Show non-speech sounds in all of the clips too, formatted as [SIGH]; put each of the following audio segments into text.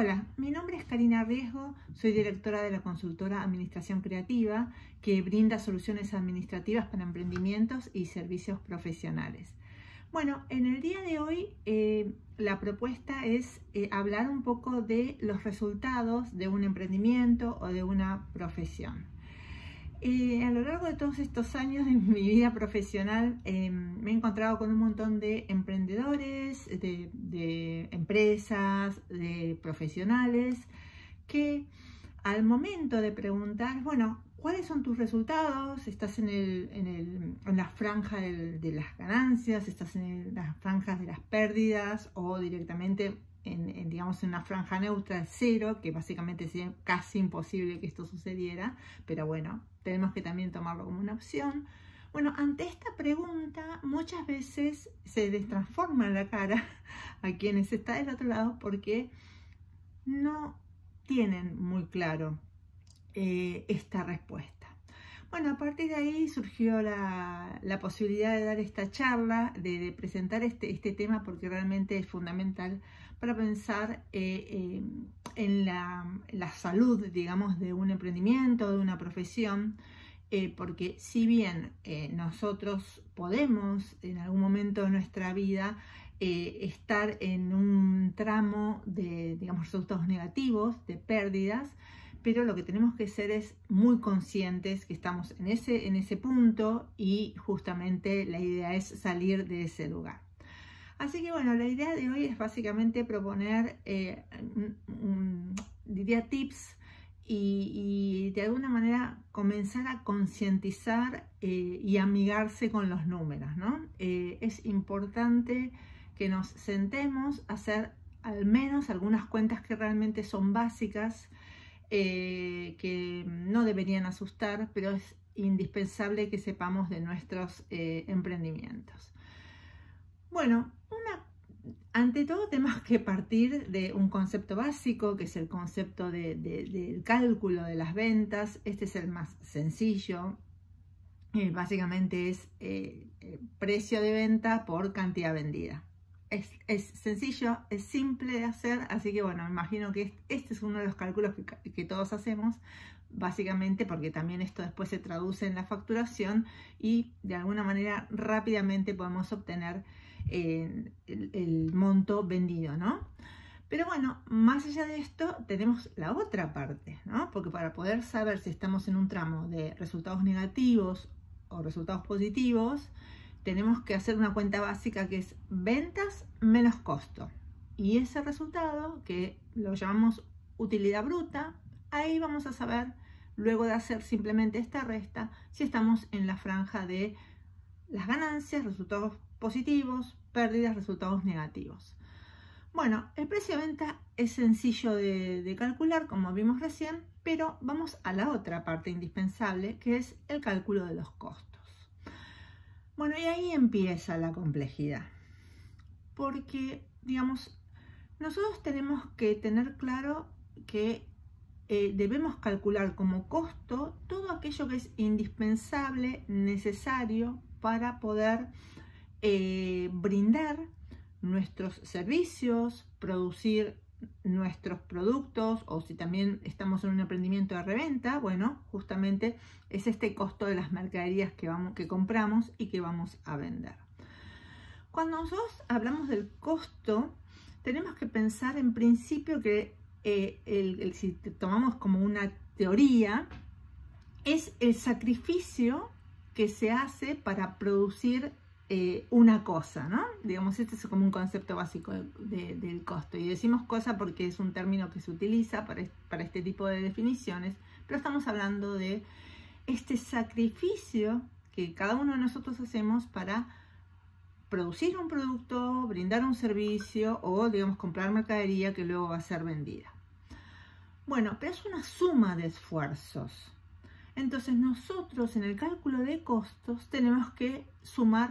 Hola, mi nombre es Karina Riesgo, soy directora de la consultora Administración Creativa que brinda soluciones administrativas para emprendimientos y servicios profesionales. Bueno, en el día de hoy eh, la propuesta es eh, hablar un poco de los resultados de un emprendimiento o de una profesión. Eh, a lo largo de todos estos años de mi vida profesional em, me he encontrado con un montón de emprendedores, de, empresas, de profesionales que al momento de preguntar, bueno, ¿cuáles son tus resultados? ¿Estás en, en, la franja de las ganancias? ¿Estás en las franjas de las pérdidas? ¿O directamente en, digamos, en una franja neutra cero, que básicamente sería casi imposible que esto sucediera, pero bueno, tenemos que también tomarlo como una opción. Bueno, ante esta pregunta muchas veces se les transforma la cara [LAUGHS] a quienes están del otro lado porque no tienen muy claro eh, esta respuesta. Bueno, a partir de ahí surgió la, posibilidad de dar esta charla, de, presentar este, este, tema porque realmente es fundamental para pensar eh, eh, en la, salud, digamos, de un emprendimiento, de una profesión, eh, porque si bien nosotros podemos en algún momento de nuestra vida estar en un tramo de, digamos, resultados negativos, de pérdidas, pero lo que tenemos que ser es muy conscientes que estamos en ese, en ese punto y justamente la idea es salir de ese lugar. Así que bueno, la idea de hoy es básicamente proponer, eh, tips y, de alguna manera comenzar a concientizar eh, y amigarse con los números, ¿no? Eh, es importante que nos sentemos a hacer al menos algunas cuentas que realmente son básicas, que no deberían asustar, pero es indispensable que sepamos de nuestros emprendimientos. Bueno, ante todo tenemos que partir de un concepto básico, que es el concepto del cálculo de las ventas. Este es el más sencillo. Eh, básicamente es precio de venta por cantidad vendida es, sencillo, es simple de hacer, así que bueno, me imagino que este es uno de los cálculos que, todos hacemos, básicamente porque también esto después se traduce en la facturación y de alguna manera rápidamente podemos obtener eh, el, monto vendido, ¿no? Pero bueno, más allá de esto tenemos la otra parte, ¿no? Porque para poder saber si estamos en un tramo de resultados negativos o resultados positivos, tenemos que hacer una cuenta básica que es ventas menos costo. Y ese resultado, que lo llamamos utilidad bruta, ahí vamos a saber, luego de hacer simplemente esta resta, si estamos en la franja de las ganancias, resultados positivos, pérdidas, resultados negativos. Bueno, el precio de venta es sencillo de, calcular, como vimos recién, pero vamos a la otra parte indispensable, que es el cálculo de los costos. Bueno, y ahí empieza la complejidad. Porque, digamos, nosotros tenemos que tener claro que eh, debemos calcular como costo todo aquello que es indispensable, necesario para poder eh, brindar nuestros servicios, producir nuestros productos o si también estamos en un emprendimiento de reventa, bueno, justamente es este costo de las mercaderías que, vamos, que compramos y que vamos a vender. Cuando nosotros hablamos del costo, tenemos que pensar en principio que eh, el, si tomamos como una teoría, es el sacrificio que se hace para producir eh, una cosa, ¿no? Digamos, este es como un concepto básico del costo. Y decimos cosa porque es un término que se utiliza para, para este tipo de definiciones, pero estamos hablando de este sacrificio que cada uno de nosotros hacemos para producir un producto, brindar un servicio o, digamos, comprar mercadería que luego va a ser vendida. Bueno, pero es una suma de esfuerzos. Entonces nosotros en el cálculo de costos tenemos que sumar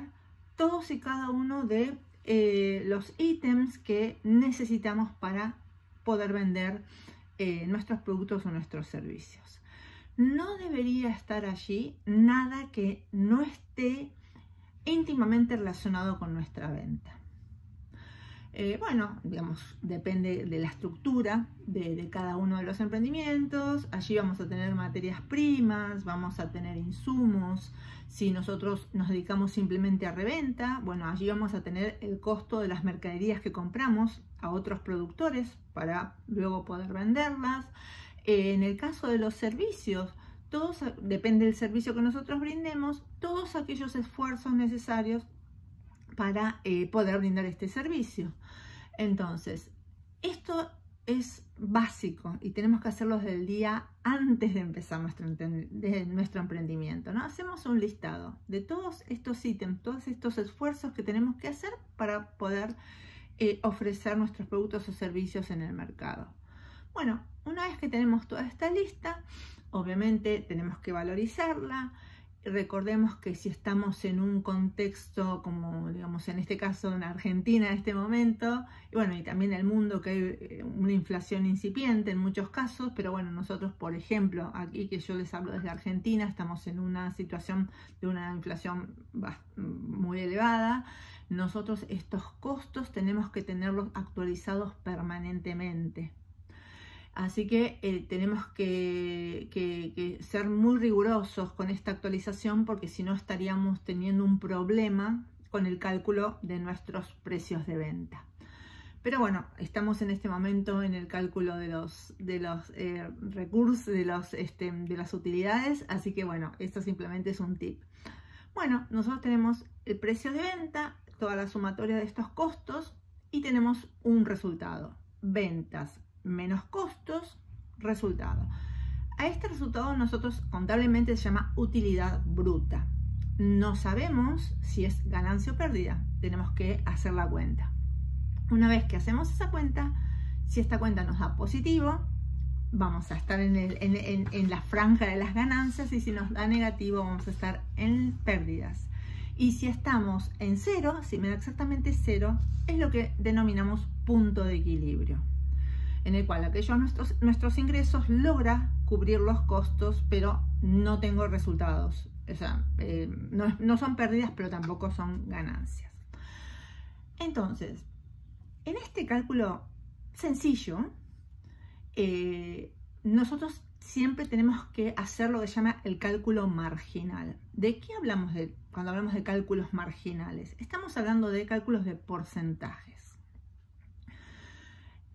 todos y cada uno de eh, los ítems que necesitamos para poder vender eh, nuestros productos o nuestros servicios. No debería estar allí nada que no esté íntimamente relacionado con nuestra venta. Eh, bueno, digamos, depende de la estructura de, cada uno de los emprendimientos. Allí vamos a tener materias primas, vamos a tener insumos. Si nosotros nos dedicamos simplemente a reventa, bueno, allí vamos a tener el costo de las mercaderías que compramos a otros productores para luego poder venderlas. Eh, en el caso de los servicios, todos, depende del servicio que nosotros brindemos, todos aquellos esfuerzos necesarios para eh, poder brindar este servicio. Entonces, esto es básico y tenemos que hacerlo desde el día antes de empezar nuestro, nuestro emprendimiento. ¿no? Hacemos un listado de todos estos ítems, todos estos esfuerzos que tenemos que hacer para poder eh, ofrecer nuestros productos o servicios en el mercado. Bueno, una vez que tenemos toda esta lista, obviamente tenemos que valorizarla, recordemos que si estamos en un contexto como digamos en este caso en Argentina en este momento y bueno y también el mundo que hay eh, una inflación incipiente en muchos casos pero bueno nosotros por ejemplo aquí que yo les hablo desde Argentina estamos en una situación de una inflación muy elevada nosotros estos costos tenemos que tenerlos actualizados permanentemente Así que eh, tenemos que, ser muy rigurosos con esta actualización porque si no estaríamos teniendo un problema con el cálculo de nuestros precios de venta. Pero bueno, estamos en este momento en el cálculo de los, eh, recursos, este, de las utilidades, así que bueno, esto simplemente es un tip. Bueno, nosotros tenemos el precio de venta, toda la sumatoria de estos costos y tenemos un resultado, ventas menos costos, resultado. A este resultado nosotros contablemente se llama utilidad bruta. No sabemos si es ganancia o pérdida, tenemos que hacer la cuenta. Una vez que hacemos esa cuenta, si esta cuenta nos da positivo, vamos a estar en, en, la franja de las ganancias y si nos da negativo vamos a estar en pérdidas. Y si estamos en cero, si me da exactamente cero, es lo que denominamos punto de equilibrio en el cual aquellos nuestros, nuestros ingresos logra cubrir los costos, pero no tengo resultados. O sea, eh, no, son pérdidas, pero tampoco son ganancias. Entonces, en este cálculo sencillo, eh, nosotros siempre tenemos que hacer lo que se llama el cálculo marginal. ¿De qué hablamos de, cuando hablamos de cálculos marginales? Estamos hablando de cálculos de porcentajes.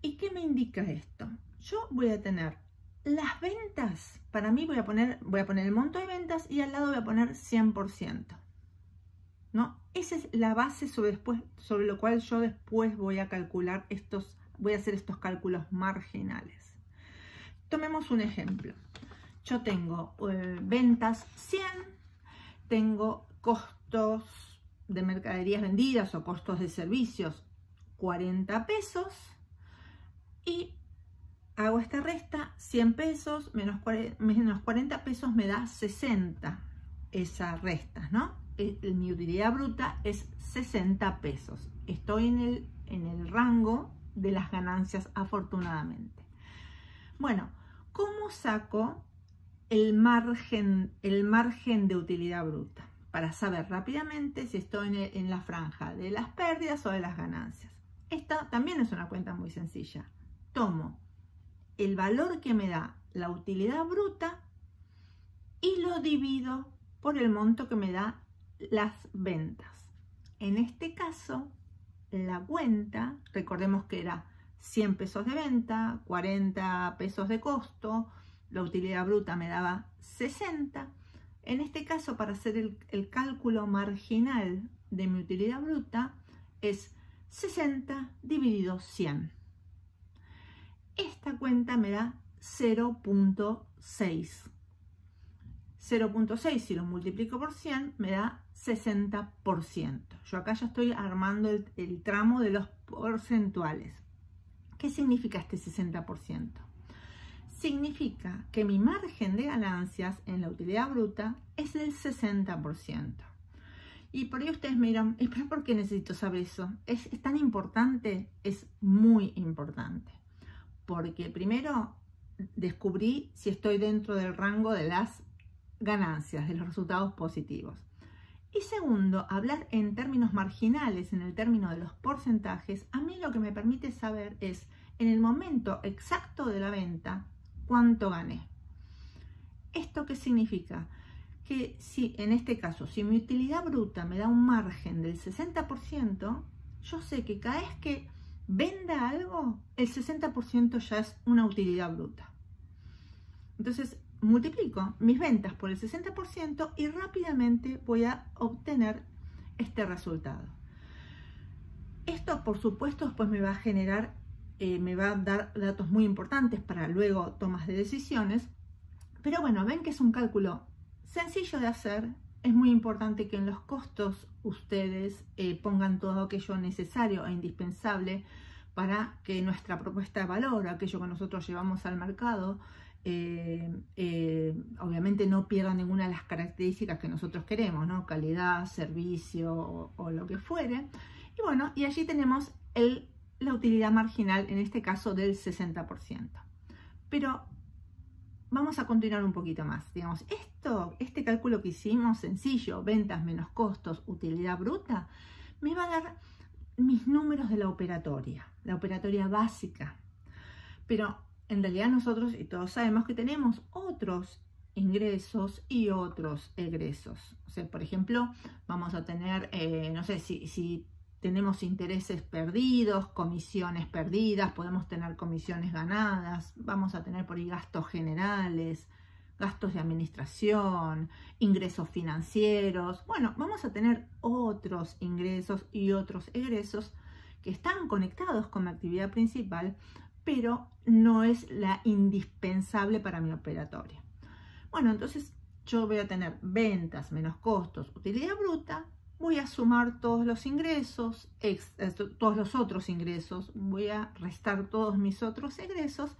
¿Y qué me indica esto? Yo voy a tener las ventas, para mí voy a poner, voy a poner el monto de ventas y al lado voy a poner 100%. ¿No? Esa es la base sobre, después, sobre lo cual yo después voy a calcular estos, voy a hacer estos cálculos marginales. Tomemos un ejemplo. Yo tengo eh, ventas 100, tengo costos de mercaderías vendidas o costos de servicios 40 pesos y hago esta resta, 100 pesos menos 40, pesos me da 60 esa resta, ¿no? Eh, mi utilidad bruta es 60 pesos. Estoy en el, en el rango de las ganancias afortunadamente. Bueno, ¿cómo saco el margen, el margen de utilidad bruta? Para saber rápidamente si estoy en, en la franja de las pérdidas o de las ganancias. Esta también es una cuenta muy sencilla tomo el valor que me da la utilidad bruta y lo divido por el monto que me da las ventas. En este caso, la cuenta, recordemos que era 100 pesos de venta, 40 pesos de costo, la utilidad bruta me daba 60. En este caso, para hacer el, cálculo marginal de mi utilidad bruta, es 60 dividido 100 esta cuenta me da 0.6. 0.6 si lo multiplico por 100 me da 60%. Yo acá ya estoy armando el, tramo de los porcentuales. ¿Qué significa este 60%? Significa que mi margen de ganancias en la utilidad bruta es del 60%. Y por ahí ustedes me dirán, ¿por qué necesito saber eso? ¿Es, ¿Es tan importante? Es muy importante porque primero descubrí si estoy dentro del rango de las ganancias, de los resultados positivos. Y segundo, hablar en términos marginales, en el término de los porcentajes, a mí lo que me permite saber es en el momento exacto de la venta cuánto gané. ¿Esto qué significa? Que si en este caso, si mi utilidad bruta me da un margen del 60%, yo sé que cada vez que venda algo, el 60% ya es una utilidad bruta. Entonces, multiplico mis ventas por el 60% y rápidamente voy a obtener este resultado. Esto, por supuesto, después me va a generar, eh, me va a dar datos muy importantes para luego tomas de decisiones. Pero bueno, ven que es un cálculo sencillo de hacer. Es muy importante que en los costos ustedes eh, pongan todo aquello necesario e indispensable para que nuestra propuesta de valor, aquello que nosotros llevamos al mercado, eh, eh, obviamente no pierda ninguna de las características que nosotros queremos, ¿no? Calidad, servicio o, lo que fuere. Y bueno, y allí tenemos la utilidad marginal, en este caso del 60%. Pero vamos a continuar un poquito más. Digamos, esto, este cálculo que hicimos, sencillo, ventas menos costos, utilidad bruta, me va a dar mis números de la operatoria, la operatoria básica. Pero en realidad nosotros, y todos sabemos que tenemos otros ingresos y otros egresos. O sea, por ejemplo, vamos a tener, eh, no sé, si, si tenemos intereses perdidos, comisiones perdidas, podemos tener comisiones ganadas, vamos a tener por ahí gastos generales, gastos de administración, ingresos financieros. Bueno, vamos a tener otros ingresos y otros egresos que están conectados con la actividad principal, pero no es la indispensable para mi operatoria. Bueno, entonces yo voy a tener ventas menos costos, utilidad bruta, voy a sumar todos los ingresos, todos los otros ingresos, voy a restar todos mis otros egresos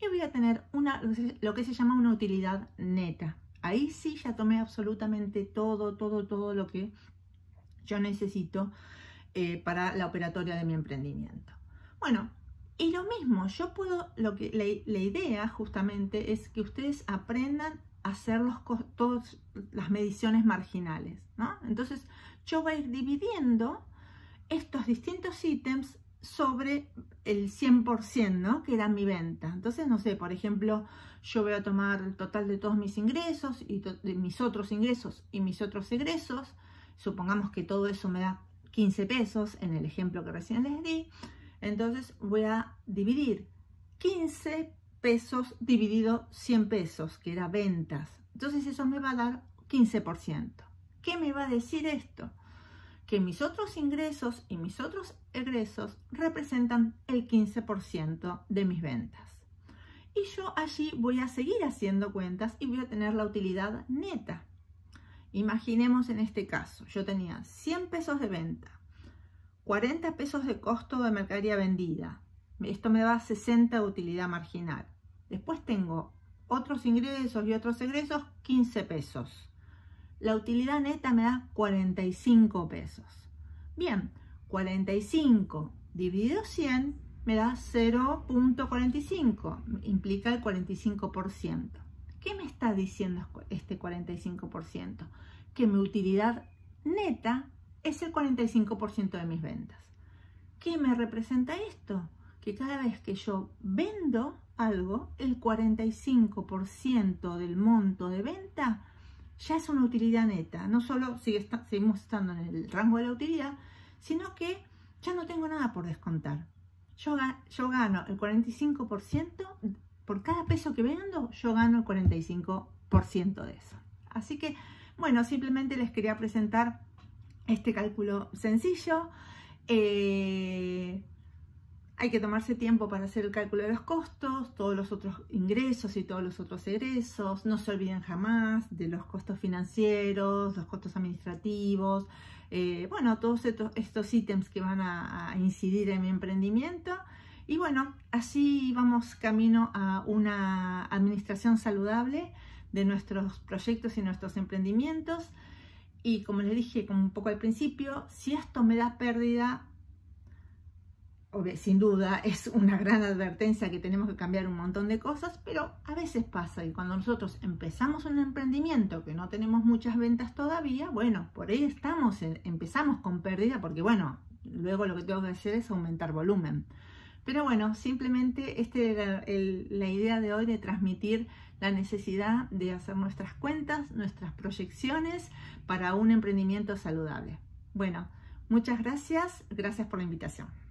y voy a tener una, lo que se llama una utilidad neta. Ahí sí ya tomé absolutamente todo, todo, todo lo que yo necesito eh, para la operatoria de mi emprendimiento. Bueno, y lo mismo, yo puedo, lo que, la, idea justamente es que ustedes aprendan a hacer todas las mediciones marginales, ¿no? Entonces, yo voy a ir dividiendo estos distintos ítems sobre el 100%, ¿no? Que era mi venta. Entonces, no sé, por ejemplo, yo voy a tomar el total de todos mis ingresos y de mis otros ingresos y mis otros egresos. Supongamos que todo eso me da 15 pesos en el ejemplo que recién les di. Entonces voy a dividir 15 pesos dividido 100 pesos, que era ventas. Entonces eso me va a dar 15%. ¿Qué me va a decir esto? Que mis otros ingresos y mis otros egresos representan el 15% de mis ventas. Y yo allí voy a seguir haciendo cuentas y voy a tener la utilidad neta. Imaginemos en este caso, yo tenía 100 pesos de venta, 40 pesos de costo de mercadería vendida. Esto me da 60 de utilidad marginal. Después tengo otros ingresos y otros egresos, 15 pesos. La utilidad neta me da 45 pesos. Bien, 45 dividido 100 me da 0.45, implica el 45%. ¿Qué me está diciendo este 45%? Que mi utilidad neta es el 45% de mis ventas. ¿Qué me representa esto? Que cada vez que yo vendo algo, el 45% del monto de venta ya es una utilidad neta. No solo sigue seguimos estando en el rango de la utilidad, sino que ya no tengo nada por descontar. Yo, gano el 45%, por cada peso que vendo, yo gano el 45% de eso. Así que, bueno, simplemente les quería presentar este cálculo sencillo. Eh, hay que tomarse tiempo para hacer el cálculo de los costos, todos los otros ingresos y todos los otros egresos. No se olviden jamás de los costos financieros, los costos administrativos, eh, bueno, todos estos, ítems que van a, a, incidir en mi emprendimiento. Y bueno, así vamos camino a una administración saludable de nuestros proyectos y nuestros emprendimientos. Y como les dije como un poco al principio, si esto me da pérdida, sin duda [LAUGHS] es una gran advertencia que tenemos que cambiar un montón de cosas, pero a veces pasa y cuando nosotros empezamos un emprendimiento que no tenemos muchas ventas todavía, bueno, por ahí estamos, empezamos con pérdida porque bueno, luego lo que tengo que hacer es aumentar volumen. Pero bueno, simplemente esta era la idea de hoy de transmitir la necesidad de hacer nuestras cuentas, nuestras proyecciones para un emprendimiento saludable. Bueno, muchas gracias, gracias por la invitación.